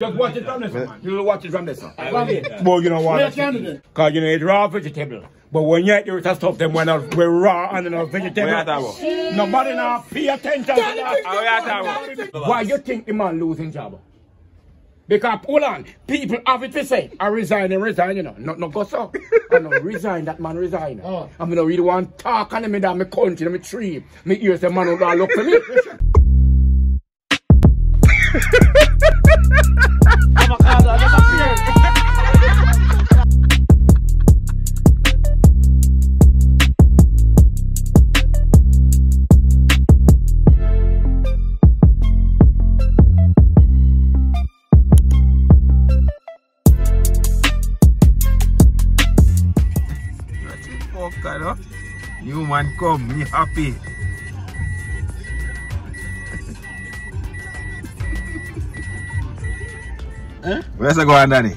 Just watch it from this, man. You watch it from this. one. Bambi. Boy, you know Where what? can Cause you know it's raw vegetable. But when you eat the rest of stuff, them when we raw and no vegetable. Where you talk? Nobody now pay attention to that. How you talk about? Why you think the man losing job? Because hold on, people have it to say, I resign and resign, you know. Not no go so. I no resign, that man resign. Oh. I'm gonna really want to talk on him in that my country, in my tree. Me ears the man who don't look for me. Fuck, you know? New man come, me happy. Eh? Where's the going, Danny?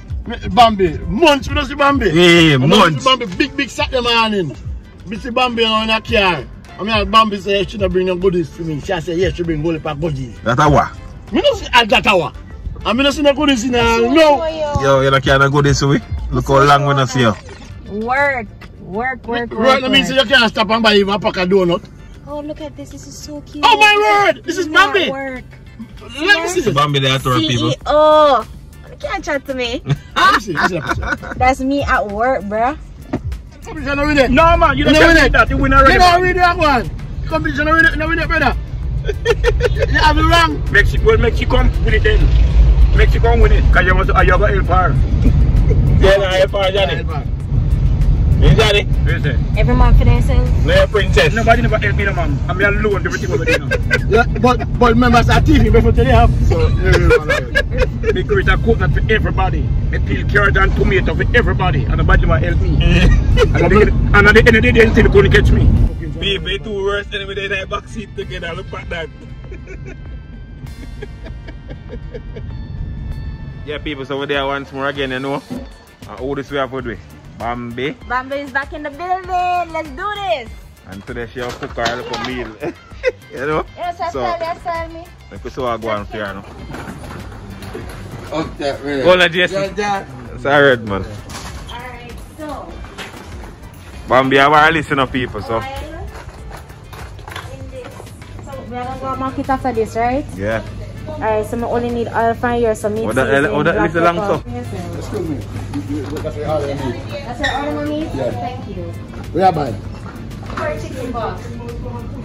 Bambi. Munch, we don't see Bambi. Hey, And Munch. see Bambi big, big Saturday morning. We see Bambi on a car. I mean, Bambi say she not bring no goodies to me. She say yes, she bring goodie pack goodies. That's a what? Me no see at that hour. I mean, no see no goodies in her. No. Yo, you don't care go this way? Look how long we not see you. Work, work, work, work. Right, that means work. you can't stop and buy even a pack of donut. Oh, look at this. This is so cute. Oh my word! This is Not Bambi. Work. Let me see this. Bambi there to our people. CEO. You can't chat to me. Let me see. Let me see that picture. That's me at work, bruh. Competition no read it. no man, you don't You know tell me what? that. You win You don't man. read that one. Competition no read it. No read it, brother. You have it wrong. Mexico, well, Mexico come with it then. Mexico come with it. Cause you want to, uh, you got help her. Yeah, nah, help her, Johnny. You Johnny? Listen. Every month for themselves. No, your princess. Nobody never help me, no man. I'm alone, everything over there. now. Yeah, but but remember, it's a TV before they have. So, yeah, Me create a coconut for everybody. Me peel carrot and tomato for everybody. And nobody never help me. and, at the, and at the end of the day, they still couldn't catch me. People two worse anyway, they in the back seat together. Look at that. yeah, people, so we're there once more again, you know. And all this we have to do. Bambi. Bambi is back in the building. Let's do this. And today she have cook her little meal. you know? Yes, I So- tell you, tell me. Like we saw her go on here now. Okay, really. Go on, Jason. That's a red man. Alright, so. Bambi have our listen of people, so. while in this. So, we're gonna go market after this, right? Yeah. Alright, so I only need oil from here, so meat Oh, that- seasoning, oh, that black little long pepper. so? Yes, sir. Excuse me. That's what I need. That's your order, mommy? Yeah. Thank you. Where you buy? Curry chicken box.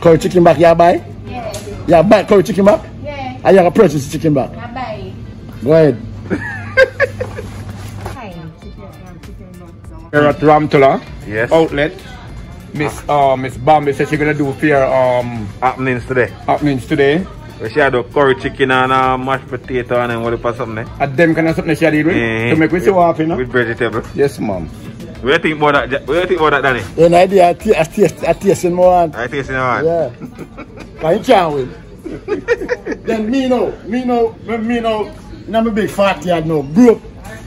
Curry chicken back, you buy? Yeah. Yeah, buy curry chicken back? Yeah. I have a purchase chicken back. I buy. Go ahead. Hi. Here at Ramtula Yes. outlet, Miss uh, Miss Bambi said she's gonna do fair um Happenings today. happenings today. We should do curry chicken and uh, mashed potato and then what for something there. At them kind of something she did with Eh, to make we see what happen. With vegetable. Yes, ma'am. What do you think about that? What do you think about that, Danny? You know, idea, I taste, I taste, I taste in more. hand. I taste in one. Yeah. But you can't win. then me know, me know, me know, you know, I'm a big fat yard now. Grew up,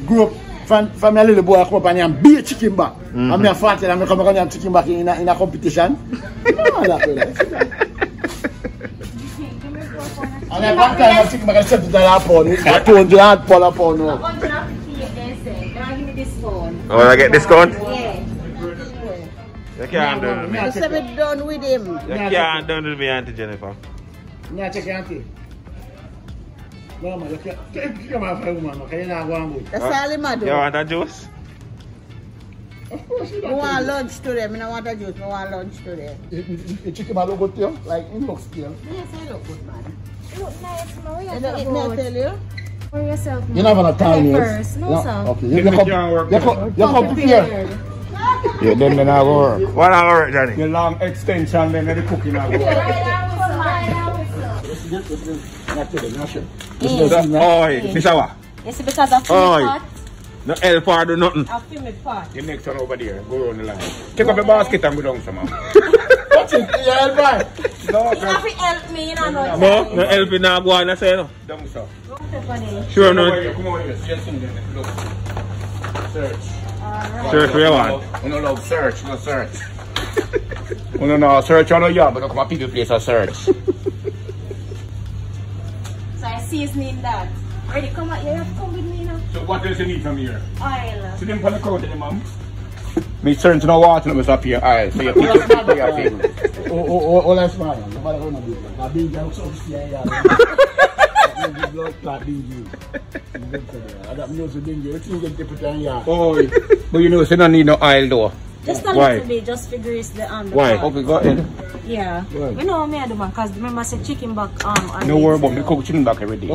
grew up from, from a little boy, I come up and I'm beat chicken back. Mm-hmm. I'm a fat yard, I'm come and I'm chicken back in a, in a competition. No, that way, that. And then one time I chicken back, I said to that eh? pound, I pound, you had pound, a pound now. 158 they say. Don't give me this phone. Oh, I get discount? Yeah. You can't do it with me. You So we done with him. You can't do it with me, Auntie Jennifer. Nah, check your auntie. No, man, you can't. You can't have a woman, okay? You're not going good. That's all him a do. You want a juice? Of course, you I don't. want lunch today. I don't want a juice. I want lunch today. The chicken man look good to you? Like, it looks good. Yes, I look good, man. Look nice, Maria. You don't me tell you? For yourself, You're not gonna tell me. First, no, Yeah, sir. Okay, you, you come, you come, you come prepared. Yeah, them then I work. What all right, Johnny? The long extension, then the cooking I work. Not today, not sure. Oh, Mr. What? It's because of food. No help or do nothing. I'll film it pot. The next one over there, go around the line. Take up a basket and go down some. Watch it, yeah, right. No, You have to help me, you know. No, No, no help in now go on, I say no. down sir. Sure, Come over no. here, come over here. Just in. Look. Search. Search where you want. We no love search, no search. we no no search on the yard, but no come a people place a search. So I seasoning that. Ready, come on. You have to come with me now. So what else you need from here? Oil. Sit them on the counter, mum. Me turn to no water, let me up here. Alright, so you pick it up your thing. Oh, oh, oh, oh, that's fine. Nobody gonna do that. Now, big girl, so upstairs, yeah. Big blood clot, big. I got nose of dingy. Let's get the put on yard. Oh, but you know, so you don't need no oil though. Just a Why? little bit, just for grease the um. The Why? pot. Okay, go ahead. Yeah. Why? We know me I do man, cause remember I said chicken back um. No worry about me cook chicken back every day.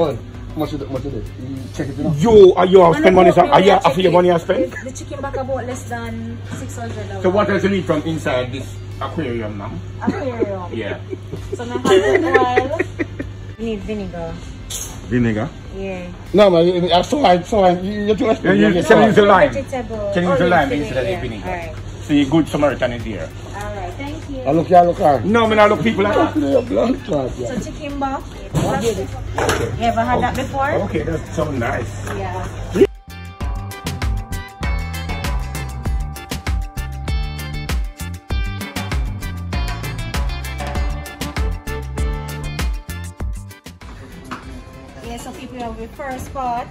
Oh, much of it, much of it. You check it, you know. You, uh, are you have When spend ah, I money, go sir? up Are you there, after your money. I spend? The, the chicken back about less than six hundred. So what else you need from inside this aquarium now? Aquarium. Yeah. So now have the oil. You need vinegar. Vinegar. Yeah. No, man, uh, uh, I saw it, saw it. You- You're too Yeah, expensive. you You can saw use the lime. Vegetable. Can you Oh, use the lime can- instead of the yeah. vinegar? Alright. See, good Samaritan is here. Alright, thank you. I look here, look here. No, me not look people like that. Your blood clot, yeah. So chicken back. You ever had that before? Okay, that's sounds nice. Yeah. Yeah, so people have the first part,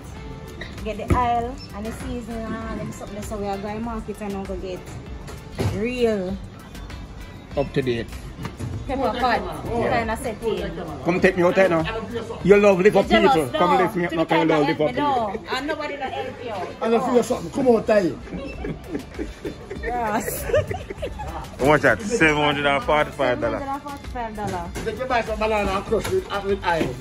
get the aisle and the seasoning and them something so we are going market and now go get real Up to date. pepper pot kind of setting. Come take me out there now. You love live up You're jealous, people. Come no. lift me up To now, the can you love live up people. And nobody not help you. I don't feel something. Come out, tie. Ross. How much that? $745. $745. Take you buy some banana and crush it with iron.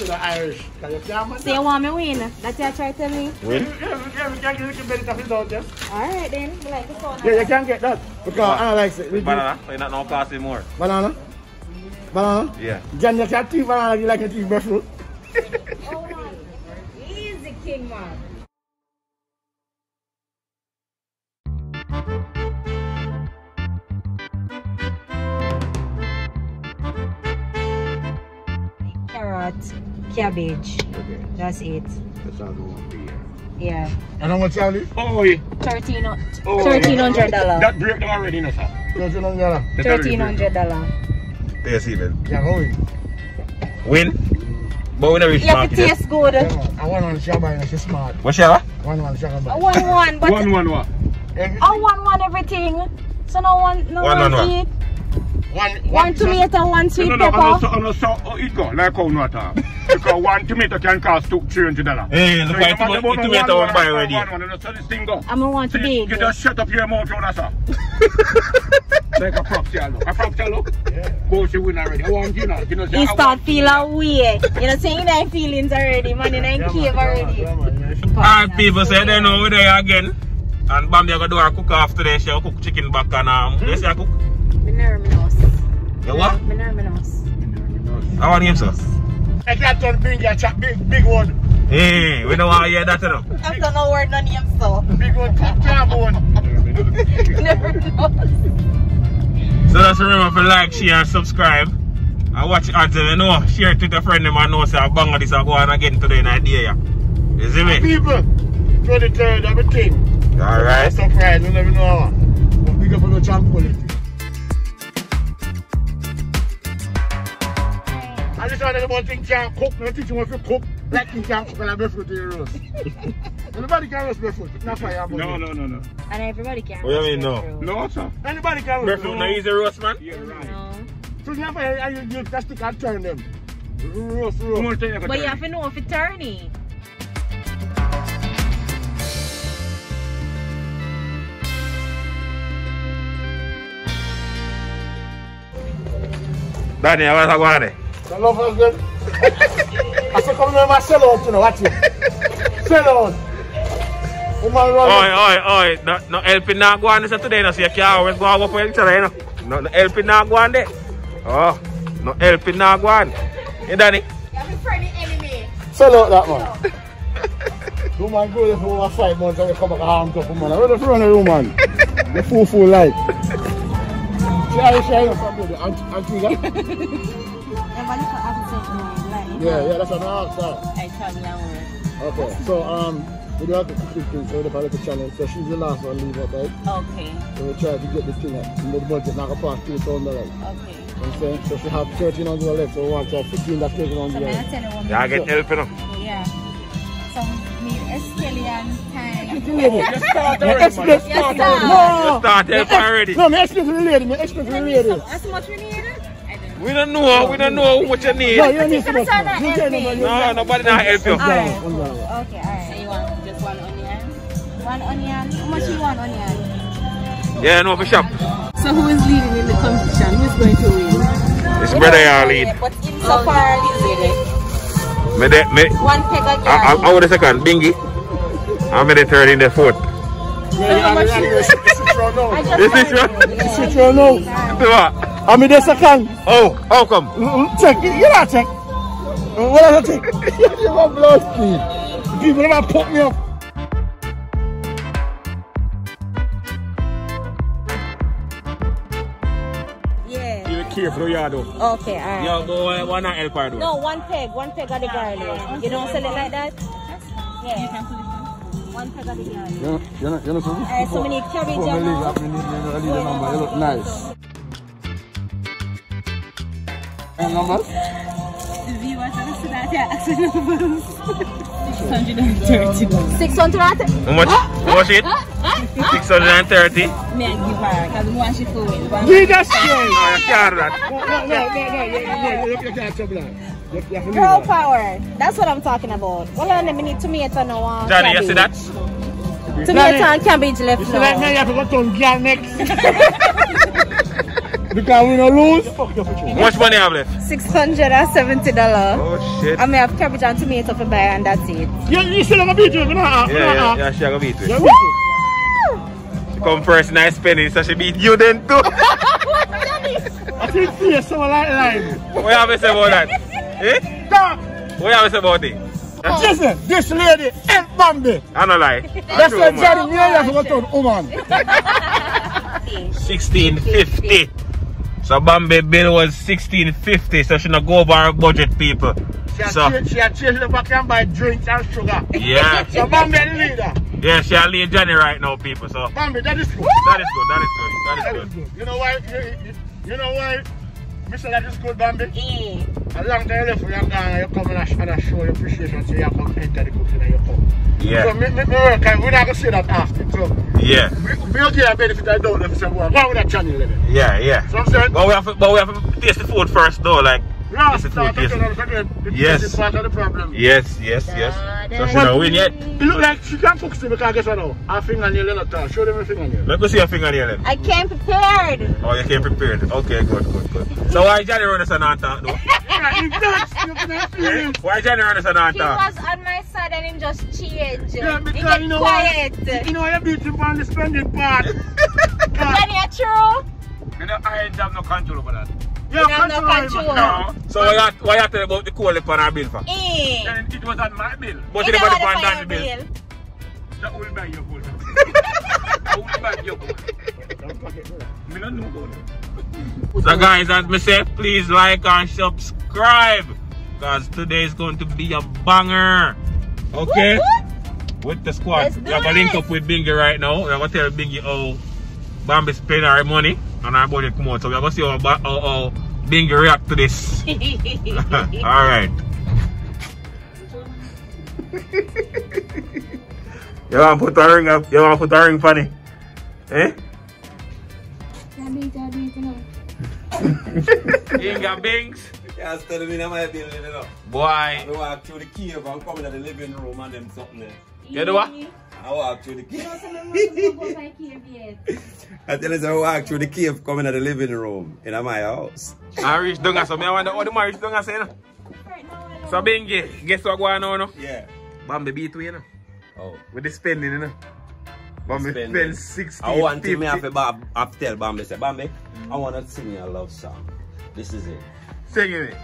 Instead of Irish. Can you can't man? So you want me win? That you try to tell me? Win? Yeah, yeah, we can get a little bit of it out there. Alright then, we like the sound. Yeah, you can get that. Because I like it. Banana? So you're not now costing more? Banana? Banana? Yeah. Jan, you can't eat banana, you like to eat breadfruit. Oh man. Easy king man. Carrot, cabbage. Okay. That's it. That's all the one here. Yeah. And how much, Charlie? Oh, yeah. Thirteen Oh, thirteen hundred dollar. That break down already, no, sir. Don't you know that? That already Thirteen break hundred dollar. There you see then. Yeah, go in. Win? But we never reach You have to market yet. taste good. Yeah, man. I want one Shabba and she's smart. What shall One one Shabba. A one one, but One, one, one. a one one everything. So no one, no One, one, one, one. eat. One, One tomato, one sweet no, no, pepper. no, no, no, so, oh, it go, like how not talk. Because one tomato can cost two, three hundred dollars. Hey, look at the tomato- the tomato one buy already. One, one, one, so this thing go. I'm gonna want to See, be. you just shut up your mouth, you know, sir. like a proxy, look. A proxy, look. Go, she win already. I want you know, you know, say, You I start want- feel away. You know, saying that feelings already, man. You know, in cave already. Alright people, so they know we're there again. And Bambi are gonna do our cook off today. She'll cook chicken back and um, you see her cook? Minerminos. You what? Minerminos. How are you, sir? I can't turn big, yeah, chap, big, big one. Hey, we don't want to hear that, you know. After no word, no name, so. Big one, crab one. Never knows. So just remember to like, share, and subscribe. And watch it until you know. Share it with a friend them and know say I bang this are going again today in idea. Yeah. You see me? People, 23rd, everything. Alright. Surprise, you never know how. But big up for the champ quality. Just want one thing can't cook, no teach you what to cook. Like you can't cook and a breadfruit to your roast. Anybody can roast breadfruit, it's not fire. No, no, no, no. And everybody can. What do you mean, no? their No, sir. Anybody can roast Breadfruit, no easy roast, man. Yeah, right. No. So you have to use use that stick and turn them. Roast, roast. on, tell you, But you have to know if it's turny. Danny, what's going on there? The lovers them. I said, come here, my sell out, you know, watch it. Sell out. Oi, oi, oi. No, no helping not go on this today, no. So you can't always go over for each other, you know. No, no helping not go on there. Oh, no helping not go on. Hey, Danny. You have to friend enemy. Sell out that man. woman go there for over five months and we come back armed up, woman. Where the front of the woman? the full, full light. See how you shine up from there, Ant- Antigua? Everybody can have to say no, like, Yeah, yeah, that's what I asked her. I travel and. Okay, so um, we do have to keep things so we have a challenge. So she's the last one leave up, right? Okay, So we try to get the thing up. And the budget not gonna pass two thousand dollars. okay. You know what I'm saying? So she have thirteen hundred left, so we want to have fifteen that's taken on So the may I other. tell you Yeah, I me get do? help, you know. Yeah. need escallion time. Just start Me already, man. explain. Just start No, already. no, no. Start help already. No, me explain to the lady. Me explain to the lady. How much we need? We don't know. We don't know how much you need. No, you don't need to Can I much. sign that You can't LP? know, you- No, nobody not help you. Alright. dollar. Okay, alright. So you want just one onion? One onion. How much you want onion? Yeah, no, for shop. So who is leading in the competition? Who's going to win? It's brother you lead. But in so far, Me de, me, one peg of I, I, I was the second, Bingy. I'm the third in the fourth. Yeah, yeah, yeah, yeah, yeah. Switch round now. I This is heard what? it. Switch round now. What? I'm in the second. Oh, how come? Check. You know check. Uh, What else I check? You want blood, please. People never put me up. Yeah. You be careful, yeah, though. Okay, alright. Yo, boy, why not help her though? No, one peg. One peg of the garlic. You don't sell it like that? Yeah. You can put it One peg of the garlic. You know, you know, you know, Alright, so we need cabbage Before and And numbers? The viewers are listening that yeah, actually numbers. 630 dollars. 600? How much? How much it? 630? No, Me and give her because the one she for win. But We just scared. you can't that. No, no, no, no, no, to leave Girl power. That's what I'm talking about. Well, and we need tomato now. and Johnny, you see cabbage. that? Tomato and cabbage left You see that now. you have to go turn girl next. because we no lose. Fuck your picture. How much money you have left? $670. Oh shit. I may have cabbage and tomato for buy and that's it. You, you still gonna beat you, you know, Yeah, yeah, yeah, she gonna beat you you. beat you. She come first and I spend it, so she beat you then too. I think see someone like lime. what you have to say about that? Eh? Dog, What have to say about it? Listen, this lady ain't Bambi. I don't lie. That's why Jerry, you have to go turn woman. 1650. So Bambi bill was 1650, so she not go over her budget, people. She had, So changed, she had changed the back and buy drinks and sugar. yeah, So Bambi the leader. yeah, she a lead Johnny right now, people. So Bambi, that is good. that is good. That is good. That is good. good. You know why? You, you, you know why? Mr. That is good, Bambi. Yeah. A long time you left for your Ghana, you come and sh- and show your appreciation so you come enter the cooking and you come. So me, me, me work, we're not going to say that after. So yeah, we, we don't get a benefit I don't if say, well, why would that channel living? yeah, yeah. So I'm saying, But we have to, but we have to taste the food first, though. Like, last taste the food, start to taste tell it. us again, the Yes. taste is part of the problem. Yes, yes, yes. So she not win yet. It look like she can't cook still because guess what now? Her fingernail is not tall. Show them her fingernail. Let me see your fingernail. then. I came prepared. Oh, you came prepared. Okay, good, good, good. So why Johnny run us an talk though? Yeah, if that's, you can feel it. Why Johnny run us an He talk? was on my side and him just changed. Yeah, he because get you know quiet. why? You know why you beat him on the spending part? yeah, Then you true. You know, I ain't have no control over that. Yeah, You have no control. control. No. So why you, why you tell about the coal upon our bill for? Eh. And it was on my bill. But He you never never depend fire on the bill. bill. That will buy your gold. I will buy your gold. Me not know about. So guys, as me say, please like and subscribe. Because today is going to be a banger. Okay? With the squad. We are going to link up with Bingy right now. We are going to tell Bingy how Bambi spend our money and our budget come out. So we are going to see how, Ba- how, how Bingy react to this. Alright. you want to put a ring up? You want to put a ring funny? Eh? Inga Bings. Yeah, instead of me, I'm my building it up. Boy. I walk through the cave and come in the living room and them something there. You know what? I walk through the cave. I tell you, I walk through the cave, coming in the living room in my house. I reach down so me I wonder what the man reach down say no. So Bingy, guess what going on now? Yeah. Bambi beat we you know. Oh. With the spending you know. Bambi spend 60, I want to me have to, Bob, have to tell Bambi, say, Bambi, I want to sing you a love song. This is it. singing it.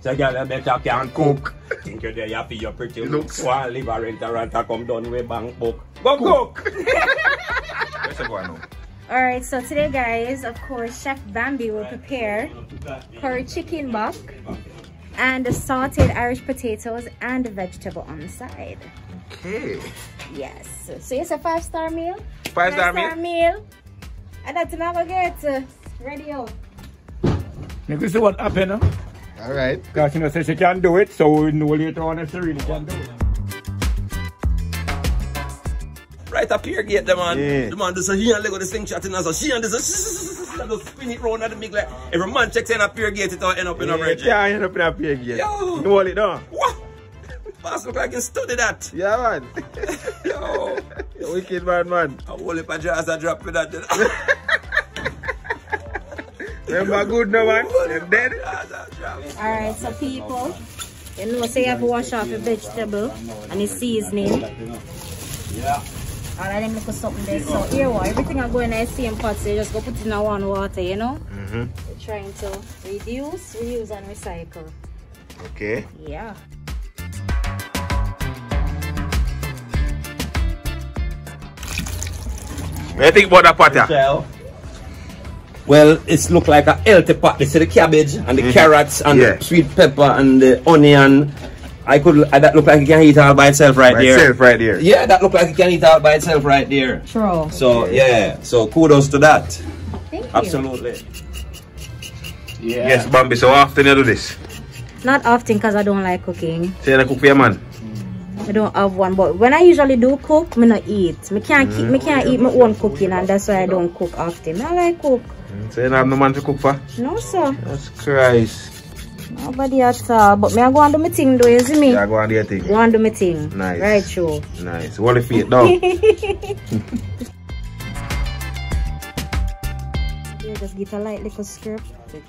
So girl, I bet you can cook. Think you're there, you your pretty looks. One live a restaurant, I come down with bank book. Go cook! What's going on? Alright, so today guys, of course, Chef Bambi will prepare curry chicken buck and the sauteed Irish potatoes and the vegetable on the side. Okay. Yes. So it's a five star meal. Five star meal? meal. And that's another get uh, ready out. You see what happened, huh? All right. Because you know, say she can do it, so we know later on if she really can do it. right up here gate, the man. Yeah. The man just say, he and Lego this thing chatting and so she and this and spin it round at the big like every man checks in a pier gate, it all end up in a bridge. Yeah, end up in a pig again. Yo. You hold it down. What? Boss look like you study that. Yeah, man. Yo. You wicked man, man. I whole heap of jars I drop with that. Remember good no, man? Them dead? Alright, so people, you know, say you have to wash off your vegetable and the seasoning. All of them little something there. So here what, everything I go in the same pot, so you just go put it in a one water, you know? Mm-hmm. We're trying to reduce, reuse and recycle. Okay. Yeah. What you think about that pot, yeah? Shell. Well, it's look like a healthy pot. They see the cabbage and the carrots and Yeah. the sweet pepper and the onion. I could uh, that look like it can eat all by itself right By there. itself right there. Yeah, that look like it can eat all by itself right there. True. So yeah, so kudos to that. Thank you. Absolutely. Yeah. Yes, Bambi, so often you do this. Not often because I don't like cooking. Say you cook for your man. I don't have one, but when I usually do cook, me not eat. Me can't keep, me can't eat my own cooking, and that's why I don't cook often. I like cook. So you don't have no man to cook for? No sir, That's Christ. nobody at all. But me I go and do my thing, though. You see me? Yeah, go on do your thing. Go and do my thing. Nice. Right, true. Nice. What if. You just get a light little strip,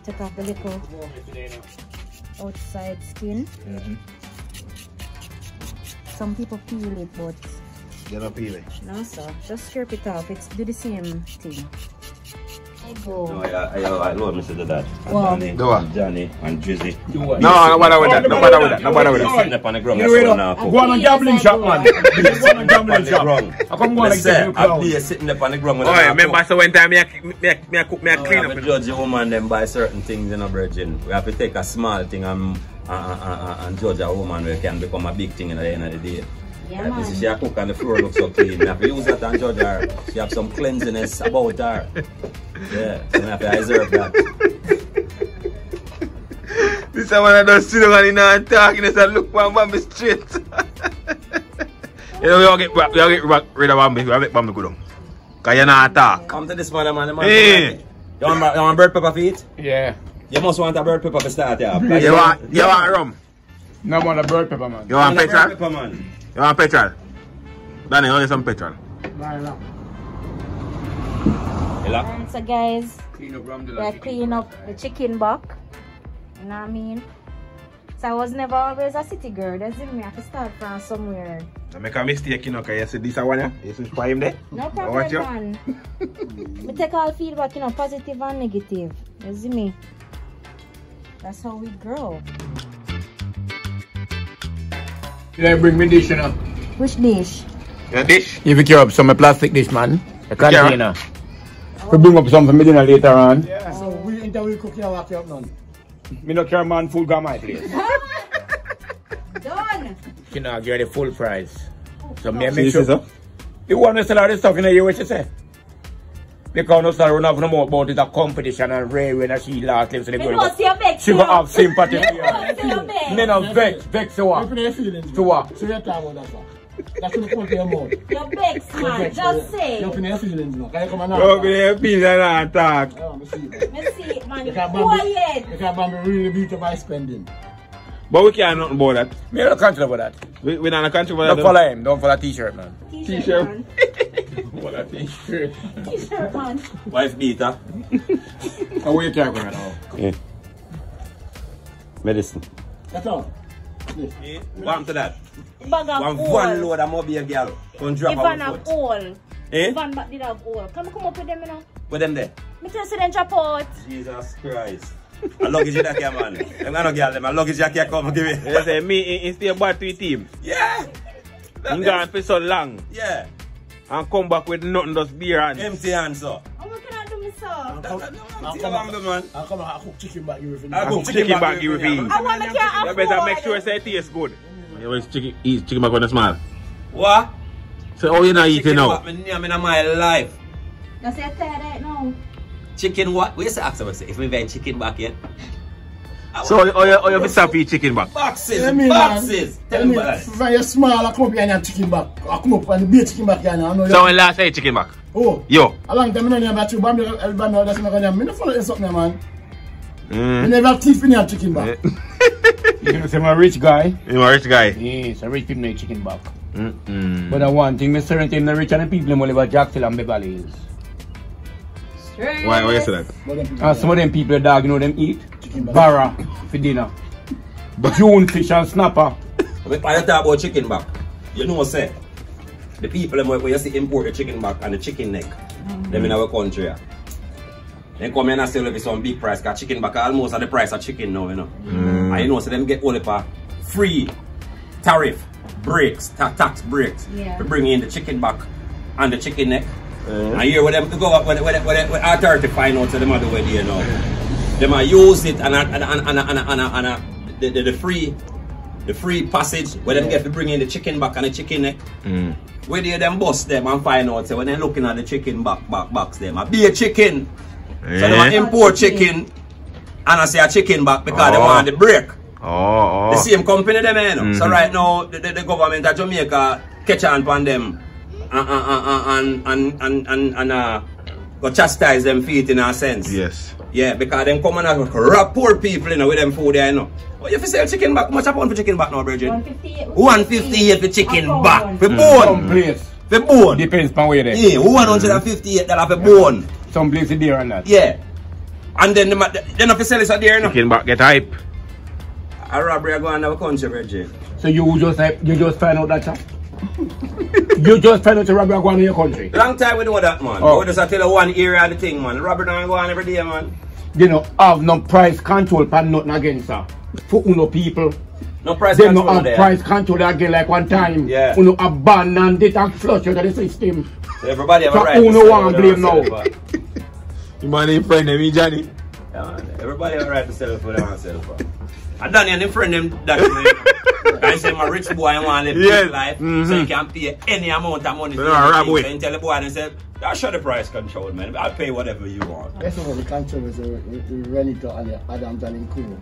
take off the little outside skin. Mm-hmm. Some people peel it, but you don't peel it. no sir. Just strip it off. It's do the same thing. I go. No, I, I, I love Mr. to that. And Wow. Johnny, Do what? Johnny and Drizzy. Do what? No, no bother with that. No bother with that. No bother with that. Sitting up on the ground, You that's know, what now. go on a gambling shop, man. Go on a gambling shop. I come go on I like say, this. I play sitting up on the ground with Oh, a yeah, knock remember out. so one time me, I- me, I- me, I cook, me I No, clean we up. have to judge the woman them by certain things in a virgin. We have to take a small thing and, and, and, and, and judge a woman where it can become a big thing at the end of the day. Yeah, Like, this is man. she a cook and the floor looks so clean. We have to use that and judge her. She have some cleanliness about her. Yeah, so we have to observe that. This is when I don't sit down and not talk and just look for Bambi straight. you know, we all get, we all get back rid of Bambi. We all make Bambi go down. Because you not talk. Come to this man, man. The man Hey. You want, you want bird pepper feet? Yeah. You must want a bird pepper to start, yeah. You want, you want rum? No man, a bird pepper, man. You want bird petrol? pepper, man. You want petrol? Danny, only some petrol. Ella? And so guys, Clean up rum, we're cleaning up the chicken buck. You know what I mean? So I was never always a city girl. That's it. Me have to start from somewhere. I make a mistake, you know, because you see this one, yeah? You see for him there? No problem, you. man. we take all feedback, you know, positive and negative. You see me? That's how we grow. Then bring me dish, you know. Which dish? Your dish? If you care up some plastic dish, man. A care? container. We bring up some for me dinner later on. Yeah, So we interview cook you walk you up none. Me no care man food got my place. Done! You know, give the full price. So me See make this sure. is up? You want to sell all this stuff in the year, what you say? Because no start run off no more about it a competition and rare when she last lives so they Me go. know see your vex. She you go have sympathy Me for know you. see your vex. Me no vex, vex to You what? put your feelings. To what? So you talk about that stuff. That's what you put in your mouth. Your vex, man. Just say. You put your feelings now. Can you come and Go talk? to your piece and not talk. Yeah, me see that. Me see it, man. You can't Quiet. You can't buy me really beat up by spending. But we can't nothing about that. Me no country about that. We, we not a country for Don't that. follow him. Don't follow t-shirt, man. T-shirt. man. Follow t-shirt. T-shirt, man. Wife beater. Oh, How you talking right now? Medicine. That's all. Warm to that. Bag of One, oil. one load of mobile girl. Come drop Ivan our have foot. all. Eh? Ivan back did have all. Come come up with them, you know. With them there. Me tell you, see them drop out. Jesus Christ. A luggage that here, man. Them not no girl, them a luggage that here come give They it. say me in- instead bad to the team. Yeah. I'm gone for so long Yeah. and come back with nothing just beer and Empty hands, so. What can I do, me, sir? That- that- that- I'll that- come that- back. man. I'll come and I'll cook chicken back you with I cook chicken back you with yeah. I want me to you better make sure say it tastes good. You always chicken, eat chicken back when it's small. What? So how you not eating now? what me name in my life. That's your third right now. Chicken what? What you say ask about say? If we buy chicken back yet? So, how you, how you miss happy chicken back? Boxes, Yeah, me, man. boxes. Tell me about it. when you're small, I come up here and have chicken back. I come up and be chicken back here now. So, you. when last time you chicken back? Oh, Yo. a long time I don't have two bambi, el bambi, that's not gonna have. Me no follow this up, now, man. I Mm. never have teeth in your chicken back. You know, say I'm a rich guy. You're a rich guy. Yes, a rich people make chicken back. Mm-mm. But the one thing, Mr. Rentim, the rich and the people, them only about Jacksonville and Beverly Hills. Why, why you say that? But And some of them people, dog, you know, them eat Chicken back. barra for dinner. June fish and snapper. When you talk about chicken back, you know what I'm saying? The people them where you see import the chicken back and the chicken neck, them in our country. yeah. Then come in and sell it for some big price, cause chicken back almost at the price of chicken now, you know. And you know, so them get only for free tariff breaks, ta- tax breaks, Yeah. to bring in the chicken back and the chicken neck. And here with them to go up when when when, when authority find out so them are the way you know. Them are use it and and and and and, and, and, and the, the, the free the free passage where them get to bring in the chicken back and the chicken neck. Mm. Where they them bust them and find out so when they're looking at the chicken back back box them a be a chicken. So they want Eh? import chicken and I say a chicken back because they Oh. want the break. Oh, The oh. same company them you know. So Mhm. right now the, the, the government of Jamaica catch on upon them and and and and and, and, and uh, go chastise them feet in a sense. Yes. Yeah, because them come and rob poor people you know with them food there you know. What if you sell chicken back? How much a pound for chicken back now, Bridget? 158. 158 for chicken back. pound. For Some mm. place. For bone. Depends on where they Yeah, 158 mm. dollar for bone. Some place there and that. Yeah. And then them then if you sell it so there you know. Chicken back get hype. A robbery go on our country, Bridget. So you just you just find out that chat? you just find out the robbery going in your country. Long time we know that man. Oh. We just tell you one area of the thing man. Robbery don't go on every day man. You know, have no price control for nothing against her. For uno people. No price They no control have there. price control again like one time. Yeah. Uno abandon it and flush out of the system. So everybody have a So right who to no sell want what blame now? it for. You man ain't friend them, me Johnny. Yeah, man. Everybody have a right to sell it for they want to sell it for. I done and them friend them that man. I say my rich boy I want to live Yes. life so Mhm. he can pay any amount of money. So for they want to rob anything. away. So he tell the boy and say, I'll show the price control man. I'll pay whatever you want. That's what the controversy with with Reneto and the Adams and Nkuno.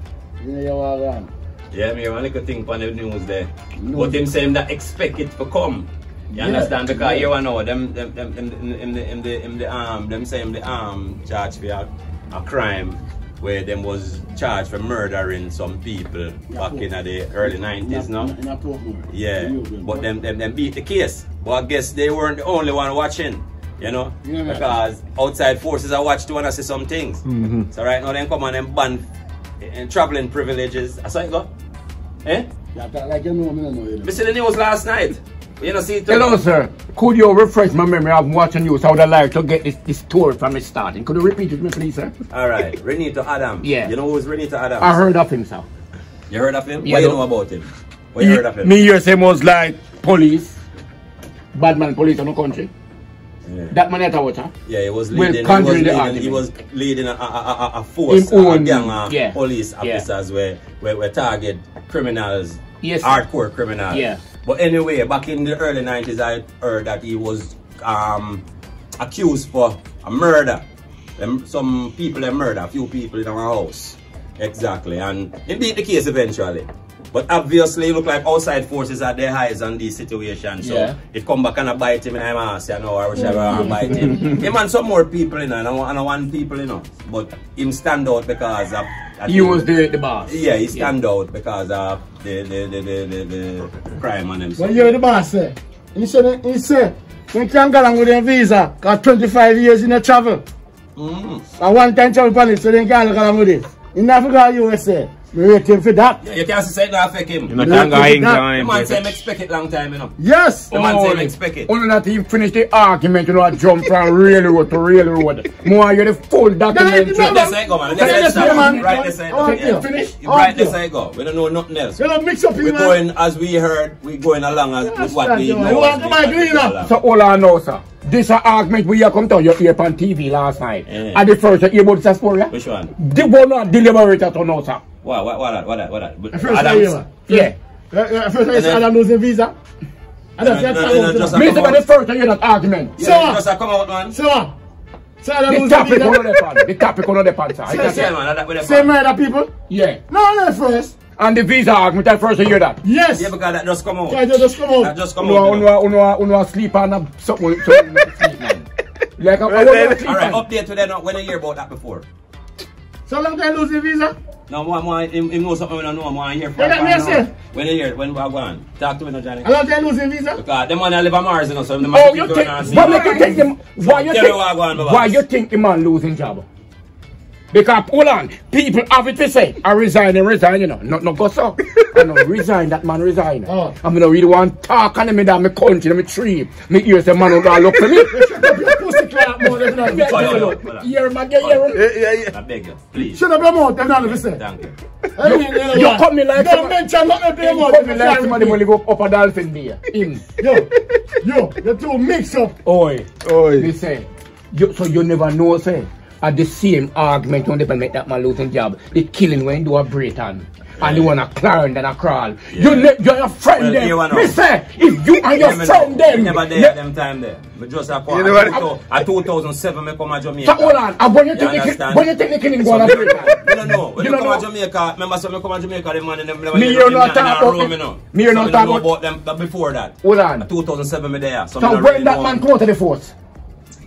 You know, you are around. Yeah, me one little thing on the news there. No. But him saying that expect it to come. You Yeah. understand? Because Yeah. you want know them them them them them the them the them the um them saying the um charge for a, a crime where them was charged for murdering some people back in the early nineties, no? In a Portmore. Yeah. In But them them them beat the case. But I guess they weren't the only one watching. You know? Yeah. Because outside forces I watch to wanna see some things. Mm-hmm. So right now them come and them ban eh, traveling privileges. That's how it go. Eh? Yeah, that like you know, me no know you know. See the news last night. You know, see. Hello, sir. Could you refresh my memory? Been watching you, so I would liked to get this, this tour from the starting. Could you repeat it me, please, sir? All right, Reneto Adam. Yeah. You know who's Reneto Adam? I heard of him, sir. You heard of him? Yeah, what you know about him? What you heard of him? Me hear say was like police, bad man police in the country. Yeah. That man at a water. Yeah, he was Well, leading. he, was leading he was leading a, a, a, a- force, Him a, gang of yeah. police Yeah. officers where, where where target criminals, Yes, hardcore criminals. Yeah. But anyway, back in the early nineties, I heard that he was um, accused for a murder. Some people they murder, a few people in our house. Exactly, and he beat the case eventually. But obviously, it look like outside forces are their highs on these situations. So Yeah. it come back and I bite him in the ass, you know, or whichever I bite him. him and some more people, you know, and I want, and I want people, you know. But him stand out because of. I He was the, the boss. Yeah, he stand out because of the the the the, the, the crime on him. What you hear the boss say? He said, he said, you can't go along with your visa, got 25 years in the travel. Mm. And one time travel on it, so they can't go along with it. In Africa, USA, we rate him for that. Yeah, you can't say it don't affect him. You know, Yeah, tanga yeah, hang yeah. The man say him expect it long time, you know. Yes! The man say him Only- expect it. Only that he finished the argument, you know, I jump from railroad to railroad. More you the full document. Right this side go, man. Right this this, side man. Right this side Oh, go. yeah, Yeah. finish. Right Oh, this yeah. side go. We don't know nothing else. You don't mix up We're going, as we heard, we're going along as with what we You know. want as to we- buy as we green go up? along. So all I know, sir. This a argument we have come to you here on TV last night. Yeah. And the first you hear about this story? Which one? The one not deliberate at all, no, sir. What, what, what, that, what, that, what, that? But First I Adams- hear, man. Yeah. Uh, First I And then- Adam losing visa. And that's No, no, no, just Me say the first I hear that argument. Yeah, So- just come out, man. So, Say I don't The topic on the pan. The topic on the pan, sir. I Say, can say. Yeah, man, that Same murder people? Yeah. No, no, first. And the visa argument, I first hear that. Yes. Yeah, because that just come out. Yeah, just come That just come Uno, out. you know. uno, uno, uno sleep on a something, something sleep, man. Like, I, I want to sleep Alright, on. update to them. When you hear about that before. So long lose the visa? Now, one, one, him, him know something when I know. I hear from that me I say. When you hear, when we are going. Talk to me now, Johnny. How long they lose the visa? Because them man live on Mars, you know, so them Oh, you going and see. make you think them, why you think, me what I want, Baba. why you think the man losing job? Because, hold on, people have it to say, I resign and resign, you know, not, not go so. I know, resign, that man resign. Oh. I'm gonna really want to talk on him in that, my country, my tree. Me ears, the man who gonna look for me. Shut up your pussy clap more than that. Yeah, Hold on, on, hold on. Hear man, yeah, hear him. Yeah, yeah, I beg you, please. Shut up your mouth, them not listen. Thank you. You, you cut me like Don't some- mention nothing to your You mouth. come me like somebody when you go up a dolphin there. Him. Yo, yo, the two mix up. Oi. Oi. Me say, you, so you never know, say, at the same argument when they make that man losing job, the killing when you do a Braeton. And the one a climb and a crawl. You ne- you're your friend Well, you them. Me say, if you and your Yeah, friend know. them. Never there ne- at them time there. Me just a You never- come. At 2007, me come to Jamaica. So hold on, and when you think the kill- understand? when you think the killing So going me- to Braeton? Me don't know. When You you come know? to Jamaica, remember so me come to Jamaica, the man in them never Me, you in- not in talk about room, it. you know. Me, you So not me talk know about- about them before that. Hold on. 2007, me there. So, me when that man come out of the force?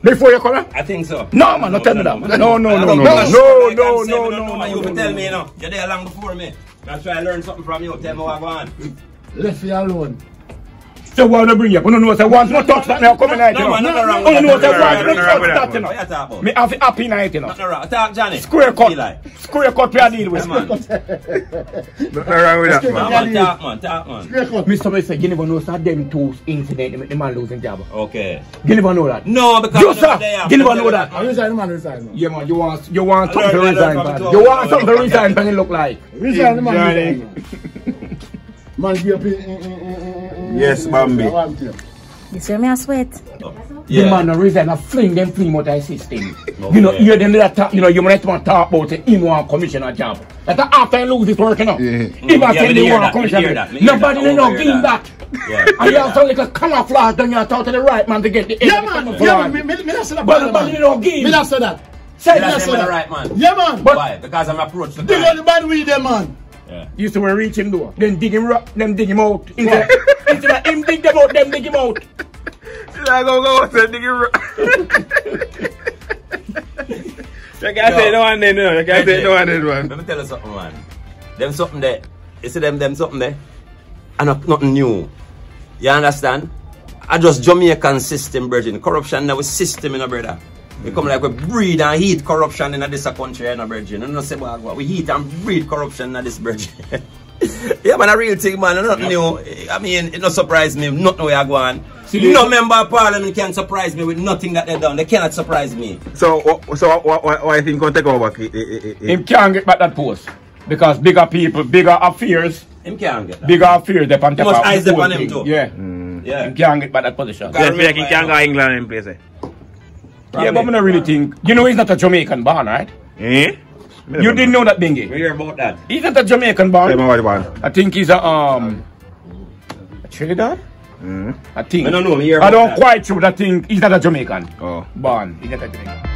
Before you come? I think so. No, man, don't tell me that. No, No, no, no, no, no, no, Like no, no, no, no, no, You can tell me, you know. You're there long before me. I try to learn something from you. Tell me what I want. Left you alone. So what to bring you? You don't know, say once no touch that now coming out, you No, know. man, nothing wrong You with know, that. say Nothing once no touch that, that. you What you know. Me have a happy night, you know. Nothing wrong. Talk, Johnny. Square cut. Square cut we are deal with. Yes, man. Nothing wrong with that, No, man. man, talk, man. Talk, man. Straight cut. Mr. May say, you never know, sir, them two incident, they make the man losing job. Okay. You never know that. No, because You, sir, not you never know that. I resign, man, resign. man. Yeah, man, you want, you want I something to learned- resign, man. You all. want something to resign, man, it look like. Resign, man, Johnny. resign. Man. Man, be up in- in- in- in- in- in- Yes, Bambi. I want you. You see me a sweat? The man no resign, I fling them fling out of system. Oh, you know, hear them that talk, you know, you might want to talk about it, him want commissioner job. That after he lose his work, you know. Yeah. If I Yeah, tell me you want commissioner, that, nobody that, know oh, give hear him that. Yeah. And you have to like a camouflage, then you have to talk to the right man to get the Yeah, man. Yeah, man. Me, me, me not say that. But bad, nobody man. know give. Me not say that. Say Me that. not That's say him the that. right man. Yeah, man. Why? Because I'm approached the Dig guy. on the bad weed, them, man. Used to wear reach him door. Then dig him up, then dig him out. Instead, instead of him dig them out, them dig him out. I go go outside, nigga. You can't say no one then, no. You can't say no one then, man. Let me tell you something, man. Them something there. You see them, them something there. And not, nothing new. You understand? I just Jamaican system, virgin. Corruption now is system, you know, brother. We come like we breed and heat corruption in this country, you know, virgin. And not say, well, we heat and breed corruption in this virgin. yeah, man, a real thing, man. Nothing new. I mean, it not surprise me. Nothing where I go on. No member of parliament can surprise me with nothing that they done. They cannot surprise me. So, what- so what, what, what I think gonna take over back? eh, eh, eh, eh? Him can't get back that post. Because bigger people, bigger affairs, Him can't get that. bigger affairs, they can take must the eyes them on him too. Yeah. Yeah. Him can't get back that position. Got- You feel like he can't go England in place, eh? Yeah, but I don't really think. You know, he's not a Jamaican born, right? Eh? You didn't know that, We hear about that. He's not a Jamaican Tell me born. what you. I think he's a um a Trinidad. Mm. I think. I don't know, I don't that. quite sure, but I think he's not a Jamaican Oh. born. He's not a Jamaican.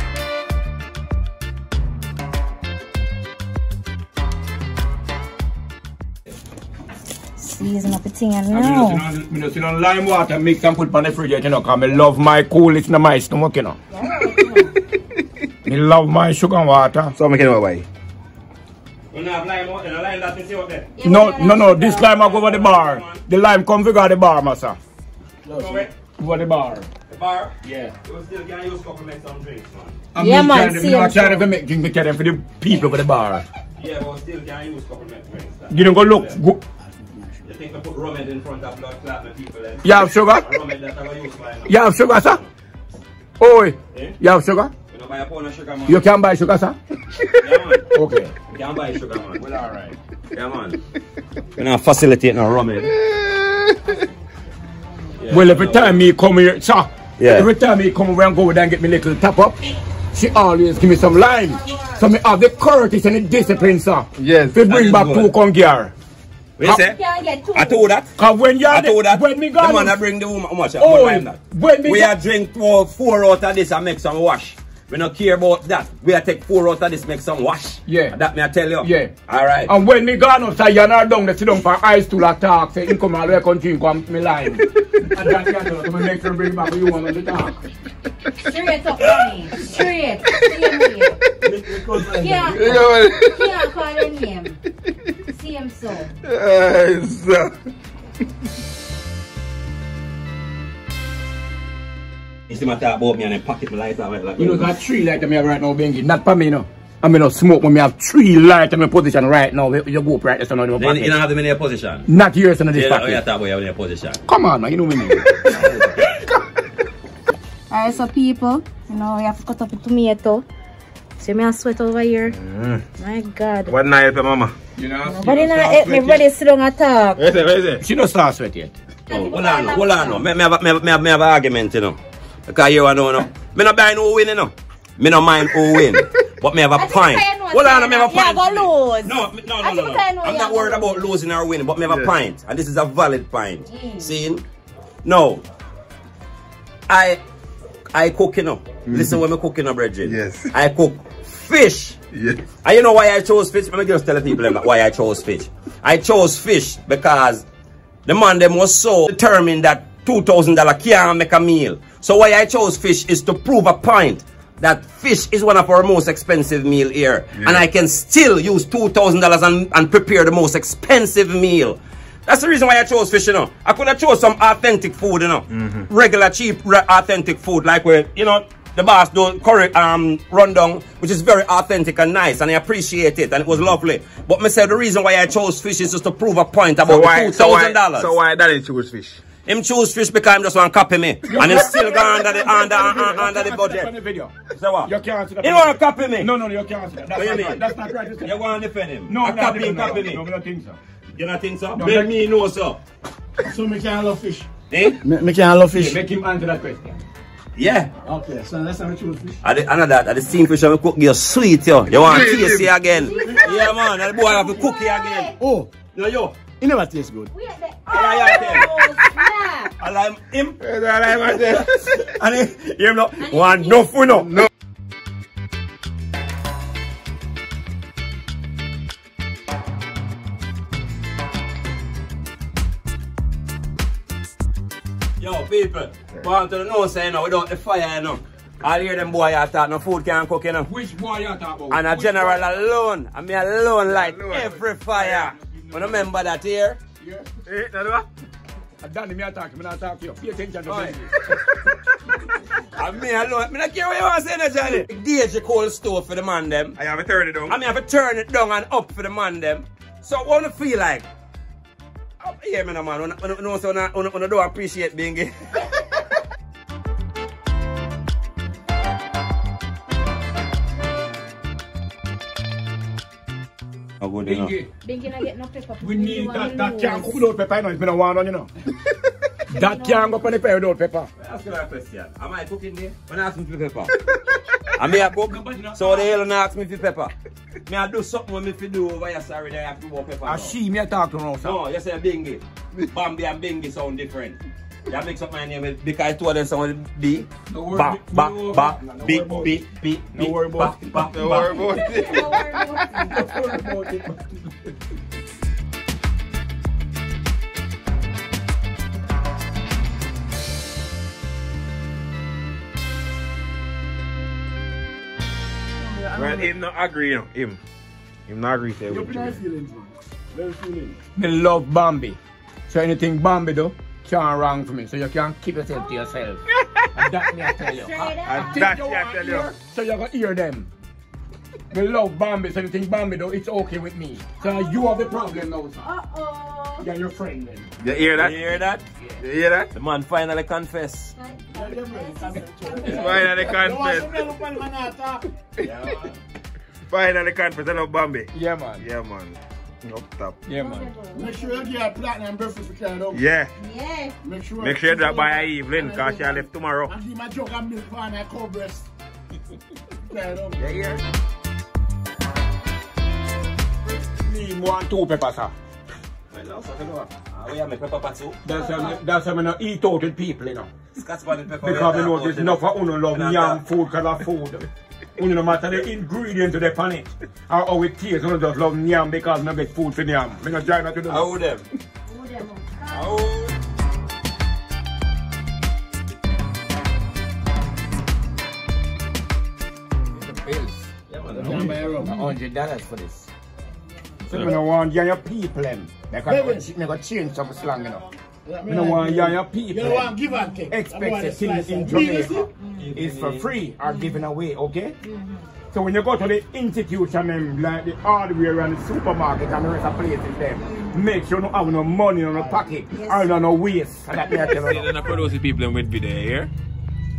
Season up the thing and I now. mean, you know, you know, lime water mix and put on the fridge, you know, because I love my coolness in my stomach, you know. Me love my sugar and water. So, I'm going buy. You know, line out, you know, line that, you see what there? No, no, no, this lime I go over the bar. The lime come figure the bar, massa. Go away. Over the bar. The bar, Yeah. you still can use cup to make some drinks, man. I'm Yeah, not man, trying to- see I'm not him trying so. to make drink me carry them for the people over the bar. Yeah, but still can use cup to make drinks. You don't go look. Go. You think I put rum in front of blood clot and people then? You have sugar? Rum that I go use by now. You have sugar, sir? Oi. Eh? You have sugar? You know, buy a pound of sugar, man. You can buy sugar, sir? Yeah, man. Okay. You can buy sugar, man. Well, all right. Yeah, man. You're not facilitating a rum in. Well, every time me come here, sir. Yeah. Every time me come around, go there and get me little top up, she always give me some lime. So me have the courtesy and the discipline, sir. Yes, To that bring back good. two congear. What you say? Can't get two. I told that. Cause when you I told that. when me the man gone, that bring the woman, how much? Oh, How much when me we are drink four, four out of this and make some wash. We don't care about that. We are take four out of this, make some wash. Yeah. That may I tell you. Yeah. Alright. And when me gone outside, you're not down there, sit down for ice to talk, say, you come all the way country, you come to me line. and that can't do it. Me make sure bring back what you want on the talk. Straight up, honey. Straight. Same way. Yeah. You know what? Call your name. Same so. Ah. You see my talk about me and then pocket my lighter. Like, You know, got three lights me have right now, Bingy. Not for me, no. I mean, no smoke, but me have three lights in my position right now. You go up right there, so now in my you, you don't have them in your position. Not yours in this You know, you pocket. talk about you in your position. Come on, man, you know me. Alright, so people, you know, we have to cut up the tomato. See me I sweat over here. My God. What night, mama? You know, Nobody not help me, everybody sit down and talk. Where's it? Where's it? She don't start sweat yet. Oh, hold on, hold on. no. Me, me, have, me, have, me, have, me have an argument, you know. Because you know, no. Me not buy no win, you know. Me no mind who win. But me have a I think point. I know Hold on, saying me have a point. Yeah, go lose. No, me- no, I no, no, think no. I know I'm not worried about losing or winning, but me have a point. And this is a valid point. Mm. See? No. I I cook, you know. Listen when me cook, you know, Bridget. Yes. I cook fish. Yes. And you know why I chose fish? Let me just tell the people why I chose fish. I chose fish because the man them was so determined that $2,000 can't make a meal. So why I chose fish is to prove a point that fish is one of our most expensive meal here. And I can still use $2,000 and, and prepare the most expensive meal. That's the reason why I chose fish, you know. I could have chose some authentic food, you know. Regular, cheap, authentic food, like where, you know, the boss do curry um rundown, which is very authentic and nice, and I appreciate it, and it was lovely. But me say the reason why I chose fish is just to prove a point about So the why, two so why, so why daddy choose fish? Him choose fish because him just want to copy me, and him still go under the under under, under the budget. video. So what? You can't answer that. You want to copy me? No, no, you can't answer that. That's What you not mean? right. That's not right. You want to defend him? No, I copy him, no, copy no, me. No, I don't think so. You not think so? No, Let that- me know so. So me can't love fish. Eh? Me, me can't love Yeah, fish. make him answer that question. Yeah. Okay, so that's how I choose fish. And the, and that, and the steamed fish I cook you sweet yo. You want to taste it again? yeah man, that boy have to cook it again. Oh, Yo yo. it never tastes good. We at the Yeah, yeah, oh, snap. I like him. That's all I want to say. And he, you know, want no food no. No. Yo, people, want to know say you know, without the fire, you know. I hear them boy I thought no food can cook, you know. Which boy you talk about? And a Which general boy? alone, I mean alone light Alone. every fire. You remember that here? Yeah. Eh, now do what? And Danny, me attack, me not talk to you. Pay attention to Oi. me. And me alone, me not care what you want to say, no, Johnny. DJ cold stove for the man them. I have a turn it down. I mean, I have to turn it down and up for the man them. So what do you feel like? Up here, man, man. When, when, when, when, when, when I don't appreciate being gay. Oh, good enough. Bingy, not get no pepper. we need that, that me can't lose. without pepper, you know. It's been a while, you know. that can't go on the fire without pepper. Ask you a question. Am I cooking there? When I ask me for pepper. I may a cook. So the hell and ask me for pepper. Me I do something when me fi do over here, sorry, that I have to do pepper. I now. she me a talk to now, sir. No, you say Bingy. Bambi and Bingy sound different. You mix up my name because two of them sound B. No worry Ba, about- ba, no ba, worry- no B, worry about B, it. B, No B, worry ba, about it. ba, Don't ba. worry about it. Don't worry about it. Well, him not agree, you know. Him. Him not agree to You it. put my feelings, man. Very feelings. Me love Bambi. So anything Bambi do, can't wrong for me. So you can't keep yourself to yourself. and that me I tell you. Straight I up. think That me I tell you. So you gonna hear them. Me love Bambi. So anything Bambi do, it's okay with me. So oh. you have the problem now, sir. Uh-oh. You're your friend then. You hear that? You hear that? Yeah. You hear that? The man finally confess. Finally confess. some little man, man, not talk. Finally confess. I love Bambi. Yeah, man. Yeah, man. Up top. Yeah, man. Make sure you get a platinum breakfast for carry out. Yeah. Yeah. Make sure. Make sure you drop by Evelyn because she left tomorrow. And give my jug of milk for my cow breast. Carry out. You hear? Me want two peppers, sir. How you make pepper pot soup? That's why me- that's why I not eat out with people, you know. Scotch bonnet pepper. Because we we know talk there's about, enough of uno love We yam food because of food. Uno no matter the ingredient to the pan it. Or how it tastes, uno just love yam because no get food for yam. Me not try not to do. How them? How? The bills. Yeah, man. A hundred dollars for this. So me no want you and your people them. Because Baby. me go change some slang, you know. Yeah, Me no want you and your people You don't want give and take. expect the things in Jamaica is for mm-hmm. free or mm-hmm. given away, okay? Mm-hmm. So when you go to the institution them, like the hardware and the supermarket and the rest of places them, make sure you don't have no money in your pocket or no, no waste. So that me I tell you. Then I produce the people with video here.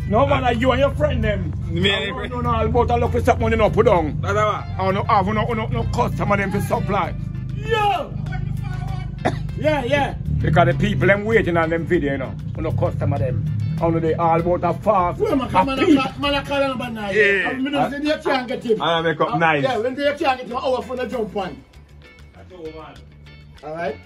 No man, like you and your friend them. Me I and don't your know no, about to look for something you know put down. That's what. I don't have no, no, no customer them to supply. Yo! Yeah, yeah. Because the people them waiting on them video, you know. No customer them. I know they all about a fast. Where man a come and peep. call- man a call him about now. Yeah. I mean, when they can't get him. I make up Uh, nice. Yeah, when they can't get him, our phone a jump on. Alright?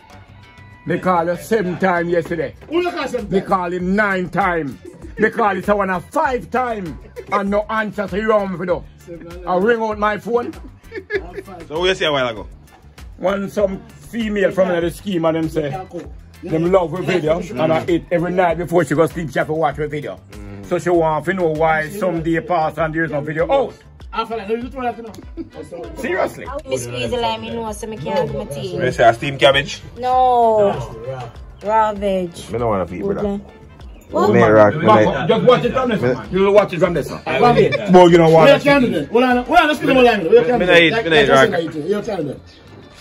They call you seven times yesterday. Who you call some They call him nine times. They call it someone a five times. And no answer to your own video. I ring out my phone. So what you say a while ago? When some female from another scheme and them say, them love her video. And I eat every night before she go sleep, she have to watch her video. Mm. So she want to know why some day pass and there's no video out. After that, you just want to know. Seriously. Me squeeze the lime, you know, so me can't do my tea. You say a steamed cabbage? No. Raw veg. I don't want to feed with that. What? Me rock, me Papa, like- Just watch it from this one. You watch it from this one. Boy, you know What you what? can do then? Hold on, hold on, let's get him line. What you can Me do? not eat, Like- me not like eat I said, rock. I eat it. You can do.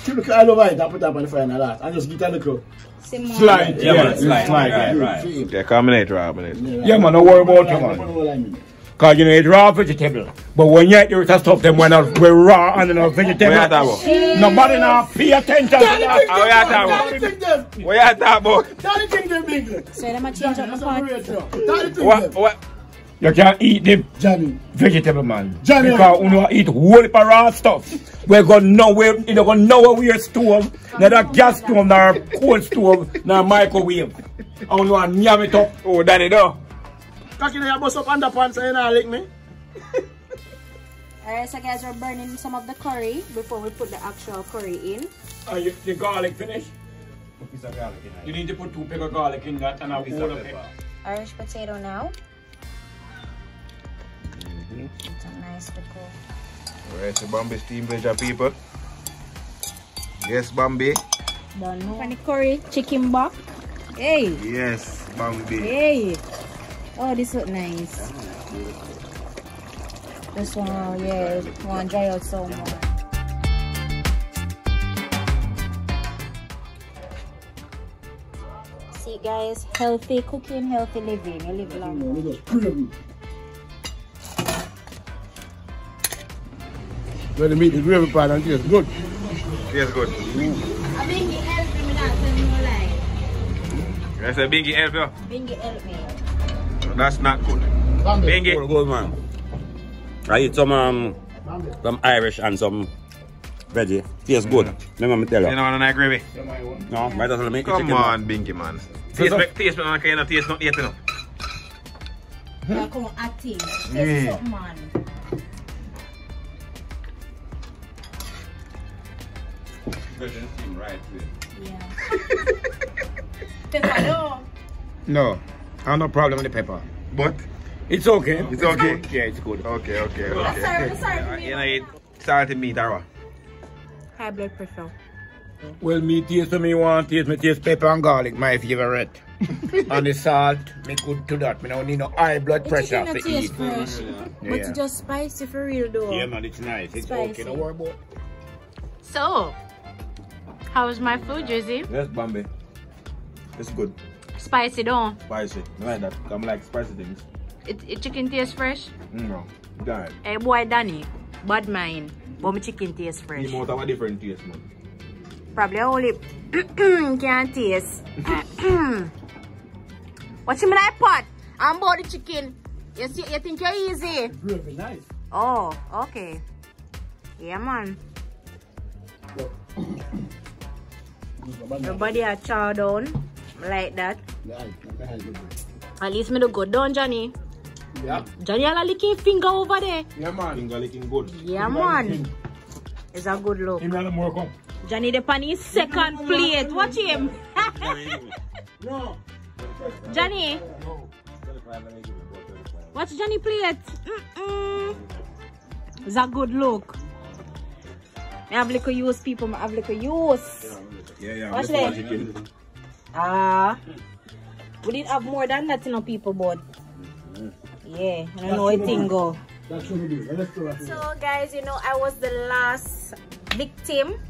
Keep the car over it and put it up on the fire and last. And just get on the crow. Simon. Slide. Yeah, man. you Slide. slide, Right, yeah. right. See him. Yeah, combinate, rock, minute. Yeah, man, don't worry about it, Put man. The whole line in. Cause you know it's raw vegetable. But when you eat the rest of stuff, them when are raw and no vegetable. What you talk about? Nobody now pay attention to Daddy that. think ah, How you them, talk Daddy about? think them. What you talk about? Daddy think them big. So them a change up my That's pot. a great show. Daddy think What? What? You can't eat the Johnny. vegetable, man. Johnny. Because when you eat whole heap of raw stuff, we're going nowhere, you know, going nowhere stove, neither gas stove, nor cold stove, nor microwave. And you want yam it up. Oh, Danny, though. Cocky, you bust up underpants and you not lick me. Alright, so guys, we're burning some of the curry before we put the actual curry in. And you, the garlic finish. You need to put two peg of garlic in that and a whole of pepper. Irish potato now. Mm-hmm. It's a nice little. Where's the Bambi steam veg uh, people? Yes, Bambi. Don't know. And the curry chicken back. Hey, Yes, Bambi. hey. Oh, this look nice. This one, oh, yeah, one dry out so more. See guys, healthy cooking, healthy living. You live long. You just gravy. When the meat is gravy part and taste good. Yes, good. I think you help me not tell me no lie. Yes, a bingy help you. Bingy help me. That's not good. Bambi. Bingy. Good, good, man. I eat some um, some Irish and some veggie. Tastes good. Remember me tell You you. know what I gravy? No, might as well make it Come chicken. on, Bingy, man. Taste me, taste me, man. Can you taste not yet, you know? Yeah, come on, acting. Taste Yeah. something, man. Yeah. Pepper, no. No, I have no problem with the pepper. But, It's okay. It's okay? good. Yeah, it's good. okay, okay, I'm okay. sorry, sorry for You know, eat salty meat, or what? High blood pressure. Well, me taste me want taste me taste pepper and garlic, my favorite. and the salt, me good to that. Me don't need no high blood pressure It's to taste eat. fresh, but Yeah. it's just spicy for real though. Yeah, man, it's nice. It's okay. Spicy. Don't worry about. So, how was my food, Jizzy? Yes, Bambi. It's good. Spicy, don't? Spicy. I like that. I'm like spicy things. It, it chicken tastes fresh? Mm, no. Got Hey boy, Danny, bad mind, but my chicken tastes fresh. it. Out of a different taste, man. Probably only can't taste. What's in my pot? I'm about the chicken. You see, you think you're easy? Gravy, nice. Oh, okay. Yeah, man. Everybody a chow down. Like that. The eye, the good. At least me do good down, Johnny. Yeah. Johnny a licking finger over there. Yeah, man. Finger licking good. Yeah, man. It's a good look. Him and more come. Johnny the pan his second plate. Watch him. No. Johnny. No. Watch Johnny plate. Mm-mm. It's a good look. I have little use people. I have little use. Yeah, yeah. Watch before that. chicken. Ah. We did have more than that in our people, but mm-hmm. yeah, I don't know how it thing go. That's what we do. Let's do that. So guys, you know, I was the last victim.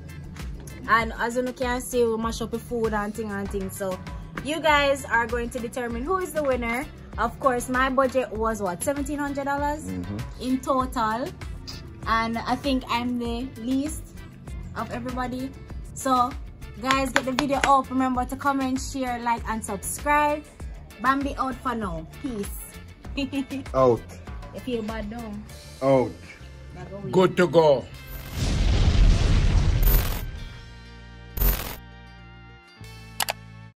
And as you can see, we mash up the food and thing and thing. So you guys are going to determine who is the winner. Of course, my budget was what, $1,700 mm-hmm. in total. And I think I'm the least of everybody. So guys, get the video up. Remember to comment, share, like, and subscribe. Bambi out for now. Peace. Out. If you feel bad though. Out. Good to go.